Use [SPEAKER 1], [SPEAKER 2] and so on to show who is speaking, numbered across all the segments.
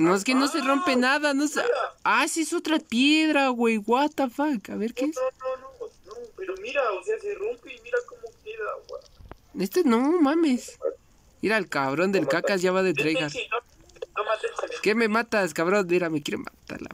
[SPEAKER 1] No, es que no se rompe nada, no se... Ah, sí es otra piedra, güey, what the fuck. A ver, ¿qué es?
[SPEAKER 2] No, no, no, no, pero mira, o sea, se rompe y mira cómo queda, güey.
[SPEAKER 1] Este no, mames. Mira, el cabrón del cacas ya va de
[SPEAKER 2] no, Techi,
[SPEAKER 1] ¿Qué me matas, cabrón? Mira, me quiere matar la...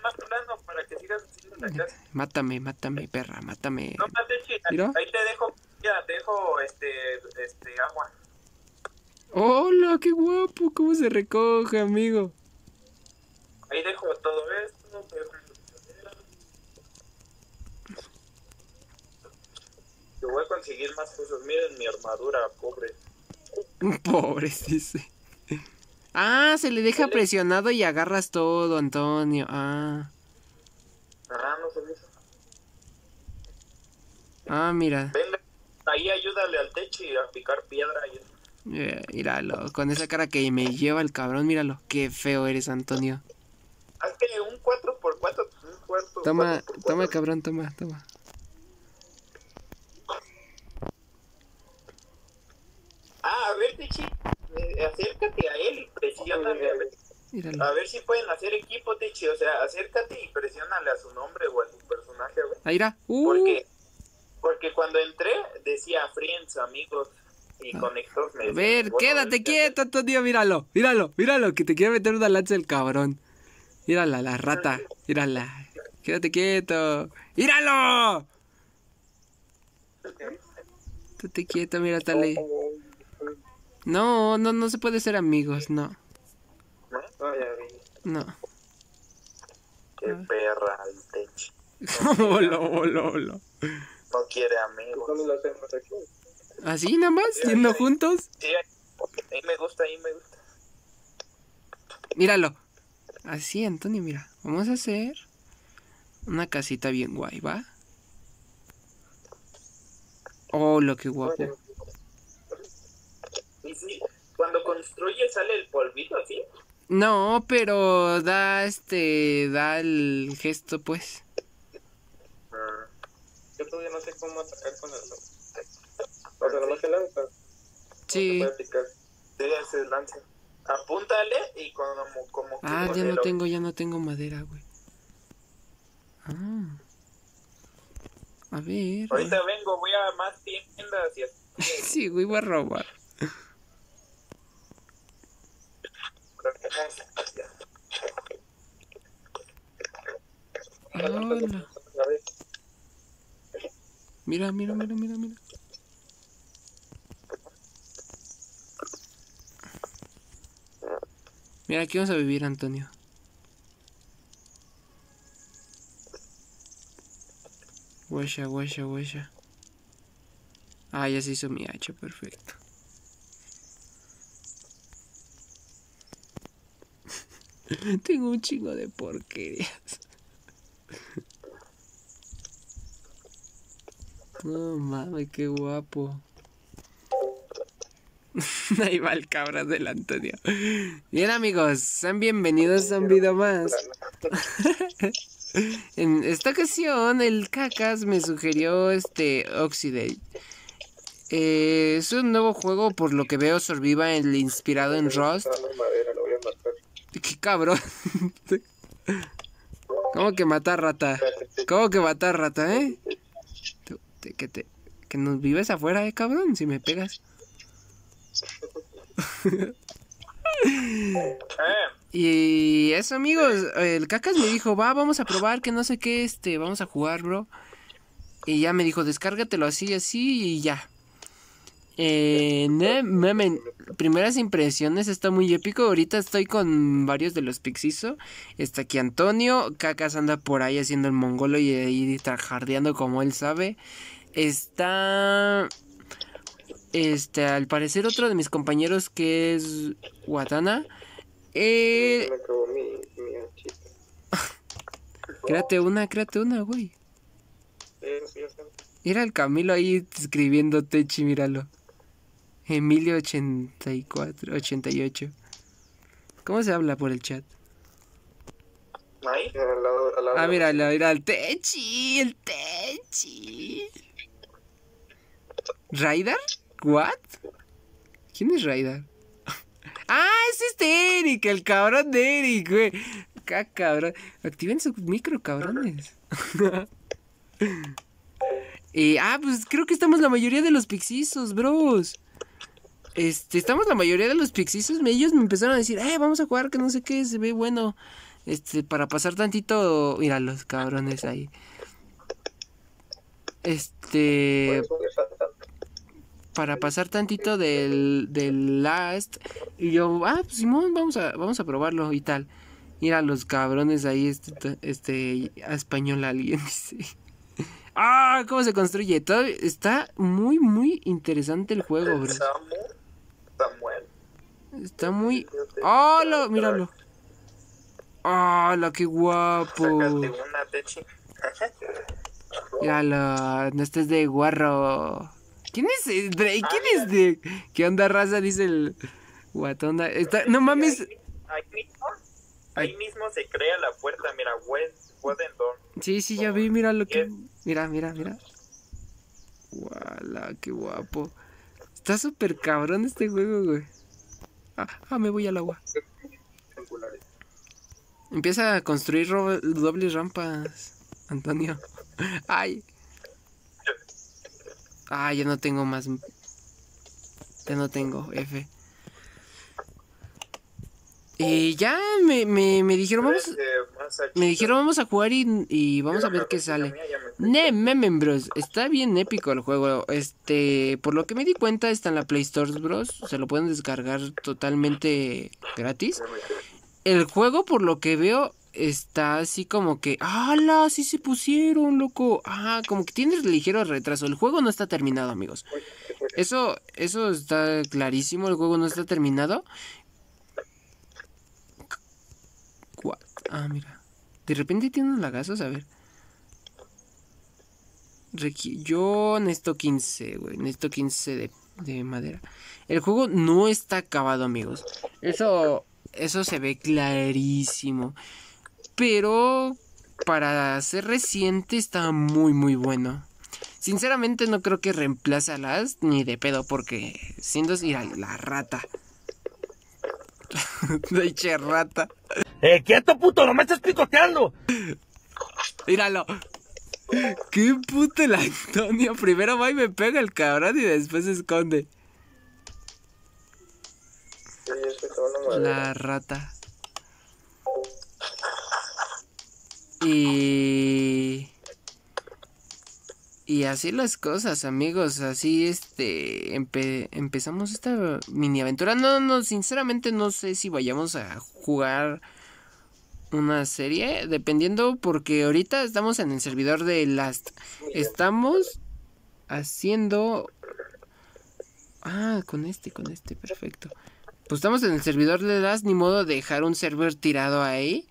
[SPEAKER 2] más plano para que sigas la casa.
[SPEAKER 1] Mátame, mátame, perra, mátame.
[SPEAKER 2] Techi,
[SPEAKER 1] Mira.
[SPEAKER 2] ahí te dejo, ya, te dejo, este, este, agua.
[SPEAKER 1] Hola, qué guapo, cómo se recoge, amigo.
[SPEAKER 2] Ahí dejo todo esto, pero... Yo voy a conseguir más cosas. Miren mi armadura, pobre.
[SPEAKER 1] Pobre, dice. Ah, se le deja presionado y agarras todo, Antonio. Ah,
[SPEAKER 2] Ah, no sabía eso.
[SPEAKER 1] ah, mira.
[SPEAKER 2] Ven, ahí ayúdale al techo y a picar piedra. Y...
[SPEAKER 1] Eh, míralo, con esa cara que me lleva el cabrón, míralo. Qué feo eres, Antonio.
[SPEAKER 2] Hazte un 4x4, un cuarto.
[SPEAKER 1] Toma,
[SPEAKER 2] 4x4.
[SPEAKER 1] toma, cabrón, toma, toma.
[SPEAKER 2] Ah, a ver, Techi, eh, acércate a él y presiónale. A ver,
[SPEAKER 1] Míralo.
[SPEAKER 2] a ver si pueden hacer equipo, Techi. O sea, acércate y presiónale a su nombre o a su personaje, güey.
[SPEAKER 1] Ahí irá. Uh,
[SPEAKER 2] Porque, porque cuando entré decía friends, amigos y me
[SPEAKER 1] a ver,
[SPEAKER 2] bueno,
[SPEAKER 1] quédate
[SPEAKER 2] que-
[SPEAKER 1] quieto, Antonio, míralo, míralo, míralo, que te quiere meter una lanza el cabrón. Mírala, la rata, mírala. Quédate quieto. ¡Míralo! Estate quieto, mira, dale. No, no, no se puede ser amigos, no.
[SPEAKER 2] ¿No? Ya vi.
[SPEAKER 1] No.
[SPEAKER 2] Qué perra el Techi.
[SPEAKER 1] Olo, olo, olo.
[SPEAKER 2] No quiere amigos.
[SPEAKER 1] ¿Así nada más? ¿Yendo juntos?
[SPEAKER 2] Sí, ahí me gusta, ahí me gusta.
[SPEAKER 1] Míralo. Así, Antonio, mira. Vamos a hacer una casita bien guay, ¿va? Oh, lo que guapo.
[SPEAKER 2] Y sí, cuando construye sale el polvito así.
[SPEAKER 1] No, pero da este, da el gesto, pues.
[SPEAKER 2] Ah,
[SPEAKER 3] Yo todavía no sé cómo atacar con el... O sea, nomás se lanza.
[SPEAKER 1] Sí.
[SPEAKER 3] Puede picar.
[SPEAKER 2] sí, se lanza. Apúntale y como, como que
[SPEAKER 1] Ah, ya no tengo, ya no tengo madera, güey. Ah. A ver.
[SPEAKER 2] Ahorita vengo, voy a más tiendas y así.
[SPEAKER 1] Sí, güey, voy a robar. Hola. Mira, mira, mira, mira, mira. Mira, aquí vamos a vivir, Antonio. Guasha, guasha, guasha. Ah, ya se hizo mi hacha, perfecto. Tengo un chingo de porquerías. No mames, qué guapo. Ahí va el cabra del Antonio. Bien amigos, sean bienvenidos a un video más. En esta ocasión el Cacas me sugirió este Oxidate. Eh, es un nuevo juego por lo que veo Sorviva el inspirado en Rust. Qué cabrón. ¿Cómo que matar rata? ¿Cómo que matar rata, eh? Que te que nos vives afuera, eh, cabrón, si me pegas. Y eso, amigos, el Cacas me dijo, va, vamos a probar, que no sé qué, este, vamos a jugar, bro. Y ya me dijo, descárgatelo así, así, y ya. Eh, primeras impresiones, está muy épico. Ahorita estoy con varios de los Pixiso. Está aquí Antonio, Cacas anda por ahí haciendo el mongolo y ahí trajardeando como él sabe. Está... Este, al parecer otro de mis compañeros que es Watana. Eh,
[SPEAKER 3] Me acabó mi, mi hachita.
[SPEAKER 1] créate una, créate una, güey.
[SPEAKER 3] Sí, sí, ya sé.
[SPEAKER 1] Era el Camilo ahí escribiendo Techi, míralo. Emilio 84, 88. ¿Cómo se habla por el chat?
[SPEAKER 2] ahí.
[SPEAKER 3] Al lado, al lado.
[SPEAKER 1] Ah, míralo, mira, el Techi, el Techi. ¿Raidar? ¿What? ¿Quién es Raidar? Ah, es este Eric, el cabrón de Eric, güey. Acá, cabrón. Activen su micro, cabrones. Eh, ah, pues creo que estamos la mayoría de los pixizos, bros. Este, estamos la mayoría de los pixizos. Ellos me empezaron a decir, eh, vamos a jugar que no sé qué, se ve bueno. Este, para pasar tantito. Mira los cabrones ahí. Este. Para pasar tantito del, del last. Y yo, ah, pues Simón, vamos a, vamos a probarlo y tal. Mira los cabrones ahí, este, este, a español alguien dice. Ah, cómo se construye. Todo, está muy, muy interesante el juego, bro.
[SPEAKER 2] Samuel.
[SPEAKER 1] Está muy. ¡Hola! míralo. ¡Hola, qué guapo! Míralo, no estés de guarro. ¿Quién es eh, Drake? ¿Quién es de.? ¿Qué onda, raza? Dice el. Guatón. Está... No mames.
[SPEAKER 2] Ahí mismo, ahí mismo se crea la puerta, mira, West, Wedendorf.
[SPEAKER 1] Sí, sí, ya vi, mira lo que. Mira, mira, mira. ¡Wala, qué guapo! Está súper cabrón este juego, güey. Ah, ah, me voy al agua. Empieza a construir dobles rampas, Antonio. Ay. Ah, ya no tengo más. Ya no tengo, F. Y ya me, me, me dijeron, vamos, me dijeron vamos a jugar y, y vamos a ver qué sale. Ne, memen, bros. Está bien épico el juego. Este, por lo que me di cuenta, está en la Play Store, bros. Se lo pueden descargar totalmente gratis. El juego, por lo que veo, está así como que. ¡Hala! Sí se pusieron, loco. Ah, como que tiene ligero retraso. El juego no está terminado, amigos. Eso, eso está clarísimo. El juego no está terminado. What? Ah, mira. De repente tiene unos lagazos, a ver. Yo necesito 15, güey. Necesito 15 de, de madera. El juego no está acabado, amigos. Eso, eso se ve clarísimo. Pero para ser reciente está muy, muy bueno. Sinceramente no creo que reemplace a las ni de pedo porque siendo mira, la rata. Leche rata.
[SPEAKER 4] ¡Eh, quieto, puto! ¡No me estás picoteando!
[SPEAKER 1] Míralo. Qué puto el Antonio. Primero va y me pega el cabrón y después se esconde.
[SPEAKER 3] Sí.
[SPEAKER 1] La rata. Y... Y así las cosas, amigos. Así, este... empe- empezamos esta mini aventura. No, no, sinceramente no sé si vayamos a jugar una serie. Dependiendo, porque ahorita estamos en el servidor de Last. Estamos haciendo... Ah, con este, con este, perfecto. Pues estamos en el servidor de Last, ni modo de dejar un server tirado ahí.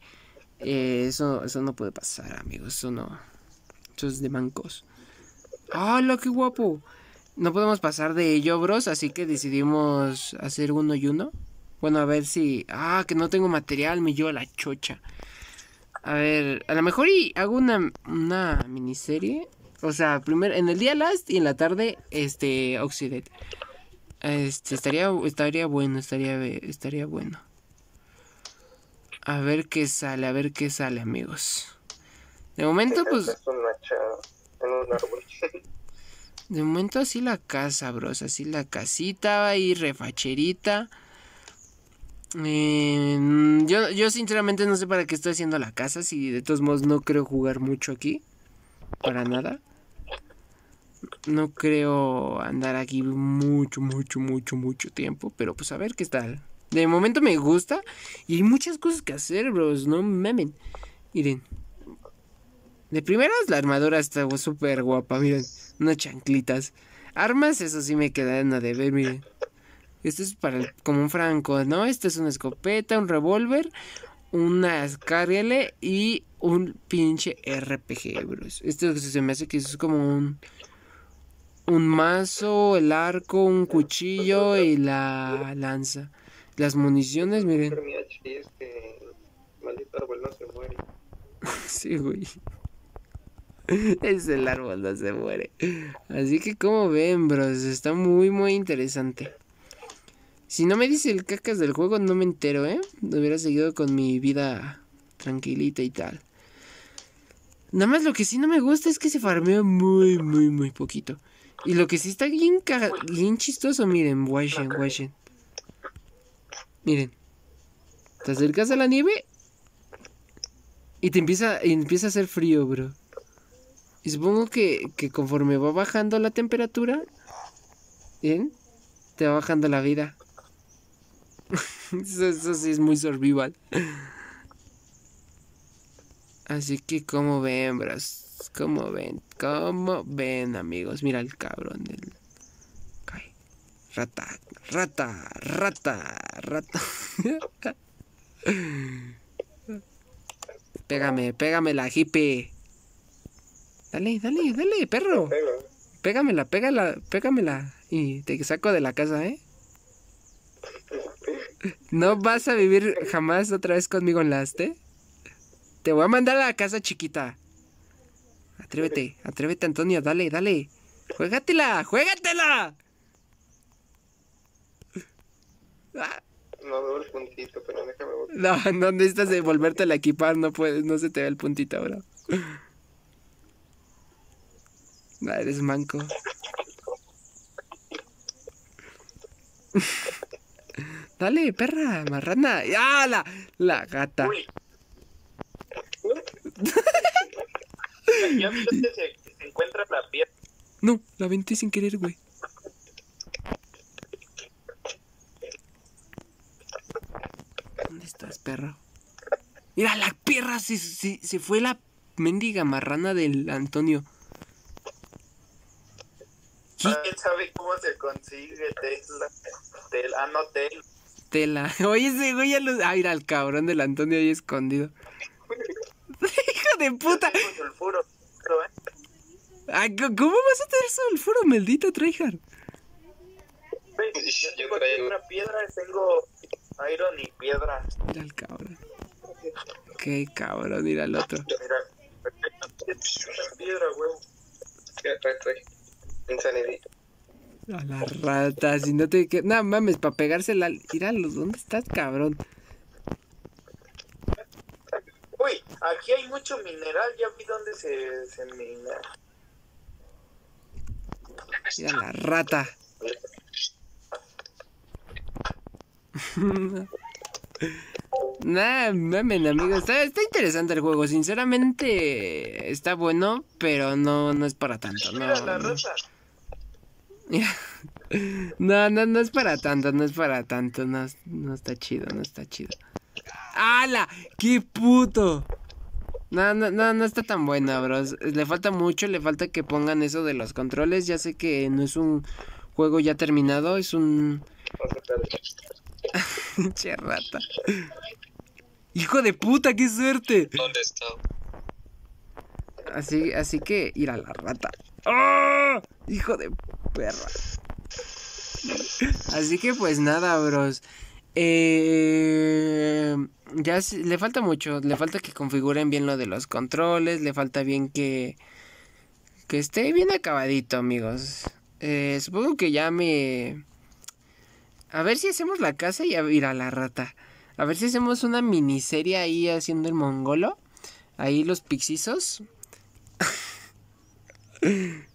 [SPEAKER 1] Eh, eso, eso no puede pasar, amigos. Eso no. Eso es de mancos. ¡Hala, qué guapo! No podemos pasar de ello, bros. Así que decidimos hacer uno y uno. Bueno, a ver si. Ah, que no tengo material, me llevo la chocha. A ver, a lo mejor y hago una, una miniserie. O sea, primero en el día last y en la tarde, este, Oxidate. Este, estaría, estaría bueno, estaría, estaría bueno. A ver qué sale, a ver qué sale, amigos. De momento, pues,
[SPEAKER 3] Es una chava en un árbol.
[SPEAKER 1] de momento así la casa, bros. Así la casita ahí, refacherita. Eh, yo, yo sinceramente no sé para qué estoy haciendo la casa. Si de todos modos no creo jugar mucho aquí. Para nada. No creo andar aquí mucho, mucho, mucho, mucho tiempo. Pero pues a ver qué tal. De momento me gusta. Y hay muchas cosas que hacer, bros. No memen. Miren. De primeras, la armadura está súper guapa. Miren. Unas chanclitas. Armas, eso sí me quedaron a deber, miren. Este es para como un franco, ¿no? Este es una escopeta, un revólver, una SKRL y un pinche RPG, bros. Esto se me hace que es como un un mazo, el arco, un cuchillo y la lanza. Las municiones, miren.
[SPEAKER 3] Pero mira, chi, es que el maldito árbol no se muere.
[SPEAKER 1] Sí, güey. Es el árbol, no se muere. Así que como ven, bros, está muy, muy interesante. Si no me dice el cacas del juego, no me entero, ¿eh? Hubiera seguido con mi vida tranquilita y tal. Nada más lo que sí no me gusta es que se farmea muy, muy, muy poquito. Y lo que sí está bien, bien chistoso, miren, Washen, Washen. Miren. Te acercas a la nieve y te empieza, y empieza a hacer frío, bro. Y supongo que, que conforme va bajando la temperatura, ¿bien? Te va bajando la vida. eso, sí es muy survival. Así que, como ven, bros? como ven? como ven, amigos? Mira el cabrón del... Rata, rata, rata, rata. pégame, pégame la hippie. Dale, dale, dale, perro. Pégamela, pégala, pégamela. Y te saco de la casa, ¿eh? No vas a vivir jamás otra vez conmigo en la ¿eh? Te voy a mandar a la casa chiquita. Atrévete, atrévete, Antonio, dale, dale. Juégatela, juégatela. Ah,
[SPEAKER 3] No veo el puntito, pero déjame ver.
[SPEAKER 1] No, no necesitas de volverte a equipar, no puedes, no se te ve el puntito ahora. Ah, eres manco. Dale, perra, marrana. ¡Ah, la, la gata!
[SPEAKER 2] Uy. ¿Ya viste que se, se encuentra la piedra?
[SPEAKER 1] No, la aventé sin querer, güey. ¿Dónde estás, perro? Mira, la perra se, se, fue la mendiga marrana del Antonio.
[SPEAKER 2] ¿Quién sabe cómo se consigue Tesla? Tel, ah, no, Tel.
[SPEAKER 1] Tela. Oye, ese güey ya lo... Ah, mira, el cabrón del Antonio ahí escondido. Hijo de puta.
[SPEAKER 2] Tengo sulfuro, ¿eh?
[SPEAKER 1] ¿Cómo vas a tener sulfuro, maldito tryhard?
[SPEAKER 2] Yo tengo una piedra, tengo iron y piedra.
[SPEAKER 1] Mira el cabrón. Qué cabrón, mira el otro.
[SPEAKER 2] Mira, una piedra.
[SPEAKER 3] Insanity.
[SPEAKER 1] A la rata, si no te... que- No mames, para pegársela... Míralos, ¿dónde estás, cabrón?
[SPEAKER 2] Uy, aquí hay mucho mineral, ya vi dónde se, se mina.
[SPEAKER 1] Mira la rata. Nah, mamen, amigos. Está, está interesante el juego. Sinceramente, está bueno, pero no, no es para tanto. No, no. No, no, no es para tanto, no es para tanto. No, no está chido, no está chido. ¡Hala! ¡Qué puto! No, no, no, no está tan buena, bros. Le falta mucho, le falta que pongan eso de los controles. Ya sé que no es un juego ya terminado, es un... Pinche rata. Hijo de puta, qué suerte.
[SPEAKER 3] ¿Dónde está?
[SPEAKER 1] Así, así que ir a la rata. ¡Oh! Hijo de perra. Así que pues nada, bros. Eh, ya le falta mucho. Le falta que configuren bien lo de los controles. Le falta bien que que esté bien acabadito, amigos. Eh, supongo que ya me a ver si hacemos la casa y a ir a la rata. A ver si hacemos una miniserie ahí haciendo el mongolo. Ahí los pixizos.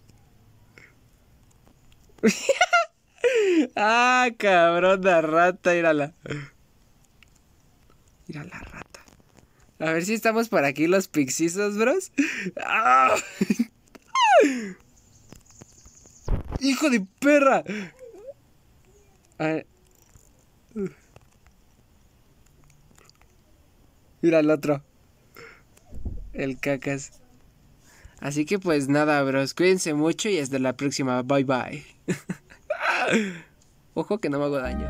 [SPEAKER 1] ah, cabrón, la rata, írala. Mira la rata. A ver si estamos por aquí los pixizos, bros. ¡Ah! ¡Hijo de perra! A ver. Mira el otro. El cacas. Así que pues nada, bros. Cuídense mucho y hasta la próxima. Bye bye. Ojo que no me hago daño.